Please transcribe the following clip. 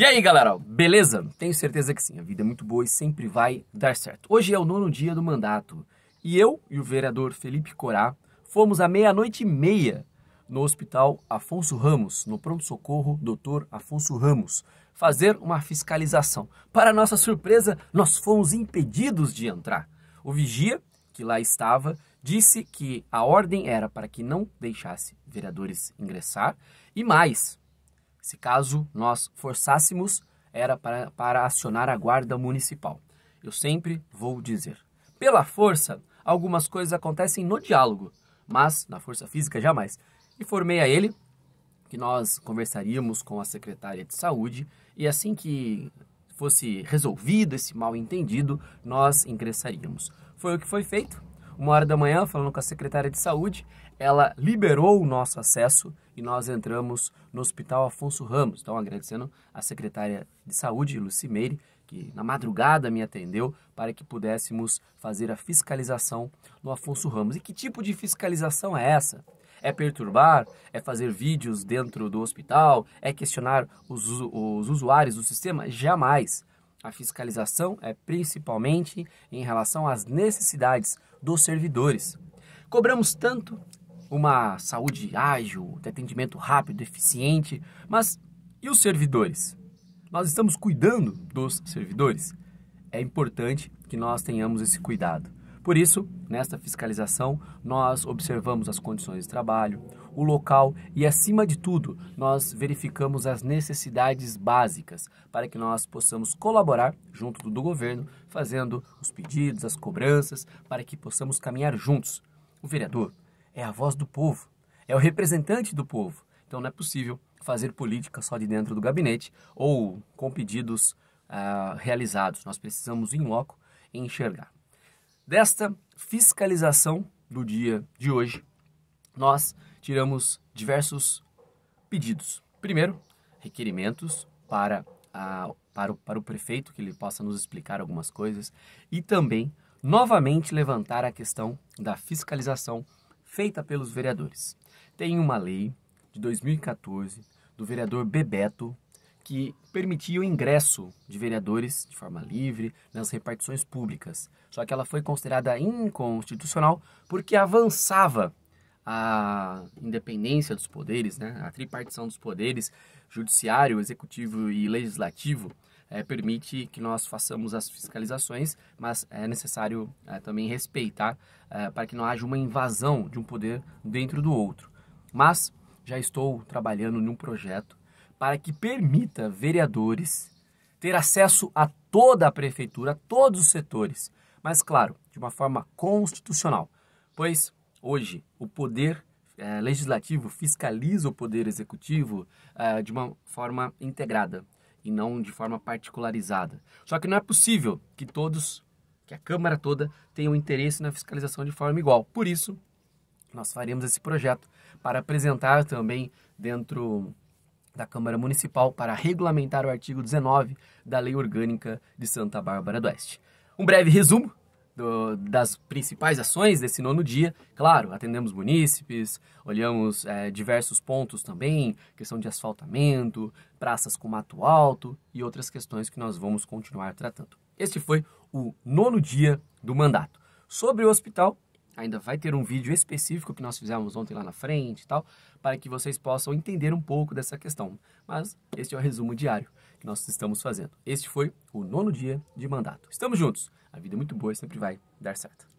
E aí, galera, beleza? Tenho certeza que sim, a vida é muito boa e sempre vai dar certo. Hoje é o nono dia do mandato e eu e o vereador Felipe Corá fomos à meia-noite e meia no Hospital Afonso Ramos, no pronto-socorro Dr. Afonso Ramos, fazer uma fiscalização. Para nossa surpresa, nós fomos impedidos de entrar. O vigia, que lá estava, disse que a ordem era para que não deixasse vereadores ingressar e mais, se caso nós forçássemos, era para, para acionar a guarda municipal. Eu sempre vou dizer: pela força, algumas coisas acontecem no diálogo, mas na força física jamais. Informei a ele que nós conversaríamos com a secretária de saúde e assim que fosse resolvido esse mal entendido, nós ingressaríamos. Foi o que foi feito uma hora da manhã, falando com a secretária de saúde, ela liberou o nosso acesso e nós entramos no Hospital Afonso Ramos. Então, agradecendo a secretária de saúde, Lucimeire, que na madrugada me atendeu para que pudéssemos fazer a fiscalização no Afonso Ramos. E que tipo de fiscalização é essa? É perturbar? É fazer vídeos dentro do hospital? É questionar os, os usuários do sistema? Jamais. A fiscalização é principalmente em relação às necessidades dos servidores. Cobramos tanto uma saúde ágil, de atendimento rápido, eficiente, mas e os servidores? Nós estamos cuidando dos servidores? É importante que nós tenhamos esse cuidado. Por isso, nesta fiscalização, nós observamos as condições de trabalho, o local e, acima de tudo, nós verificamos as necessidades básicas para que nós possamos colaborar junto do governo, fazendo os pedidos, as cobranças, para que possamos caminhar juntos. O vereador é a voz do povo, é o representante do povo. Então não é possível fazer política só de dentro do gabinete ou com pedidos uh, realizados. Nós precisamos, em loco, enxergar. Desta fiscalização do dia de hoje, nós tiramos diversos pedidos. Primeiro, requerimentos para, a, para, o, para o prefeito, que ele possa nos explicar algumas coisas, e também, novamente, levantar a questão da fiscalização feita pelos vereadores. Tem uma lei de 2014 do vereador Bebeto que permitia o ingresso de vereadores de forma livre nas repartições públicas. Só que ela foi considerada inconstitucional porque avançava a independência dos poderes, né? a tripartição dos poderes, judiciário, executivo e legislativo, é, permite que nós façamos as fiscalizações, mas é necessário é, também respeitar é, para que não haja uma invasão de um poder dentro do outro. Mas já estou trabalhando num projeto para que permita vereadores ter acesso a toda a prefeitura, a todos os setores, mas claro, de uma forma constitucional, pois hoje o poder é, legislativo fiscaliza o poder executivo é, de uma forma integrada e não de forma particularizada. Só que não é possível que todos, que a Câmara toda tenha um interesse na fiscalização de forma igual. Por isso, nós faremos esse projeto para apresentar também dentro da Câmara Municipal para regulamentar o artigo 19 da Lei Orgânica de Santa Bárbara do Oeste. Um breve resumo do, das principais ações desse nono dia. Claro, atendemos munícipes, olhamos é, diversos pontos também, questão de asfaltamento, praças com mato alto e outras questões que nós vamos continuar tratando. Este foi o nono dia do mandato. Sobre o hospital, ainda vai ter um vídeo específico que nós fizemos ontem lá na frente e tal, para que vocês possam entender um pouco dessa questão. Mas este é o resumo diário que nós estamos fazendo. Este foi o nono dia de mandato. Estamos juntos. A vida é muito boa e sempre vai dar certo.